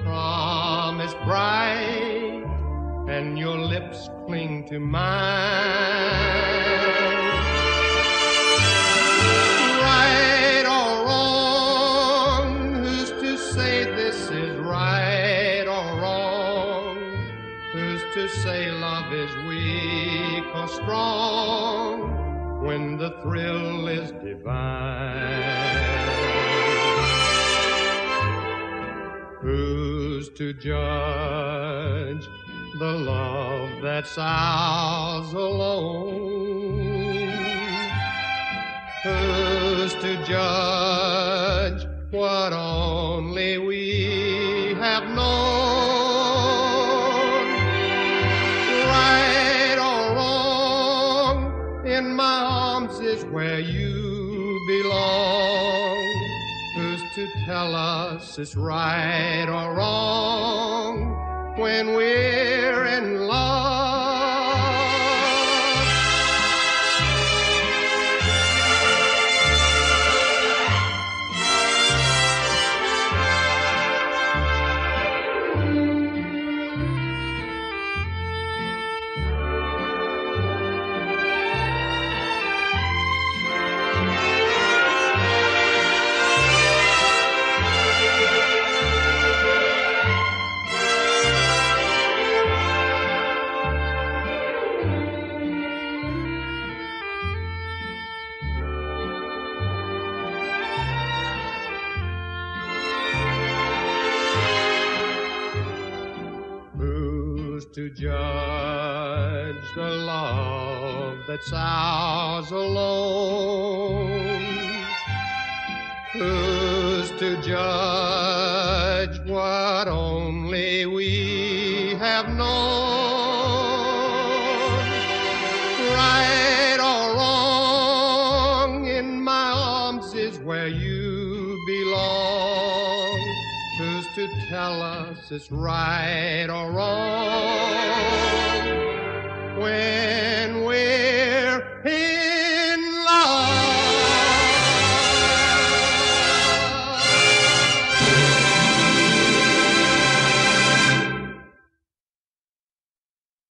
promise bright and your lips cling to mine. To say love is weak or strong when the thrill is divine? Who's to judge the love that's ours alone? Who's to judge what only we have known? Where you belong. Who's to tell us it's right or wrong when we're to judge the love that's ours alone? Who's to judge what only we have known? Right or wrong, in my arms is where you tell us it's right or wrong?